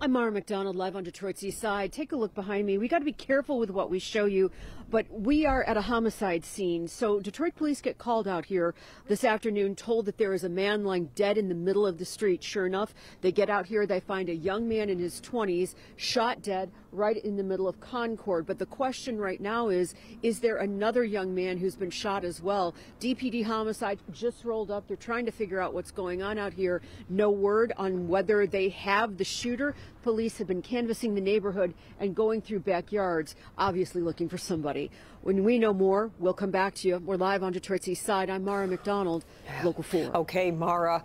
I'm Mara McDonald, live on Detroit's East Side. Take a look behind me. We got to be careful with what we show you, but we are at a homicide scene. So Detroit police get called out here this afternoon, told that there is a man lying dead in the middle of the street. Sure enough, they get out here, they find a young man in his 20s, shot dead right in the middle of Concord. But the question right now is, is there another young man who's been shot as well? DPD homicide just rolled up. They're trying to figure out what's going on out here. No word on whether they have the shooter. Police have been canvassing the neighborhood and going through backyards, obviously looking for somebody. When we know more, we'll come back to you. We're live on Detroit's East Side. I'm Mara McDonald, Local 4. Okay, Mara.